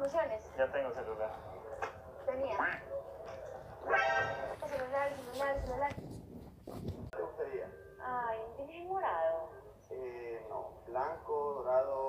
promociones. Ya tengo celular. Tenía. Celular, celular, celular. ¿Te gustaría? Ay, ¿tienes morado? Eh, no, blanco, dorado,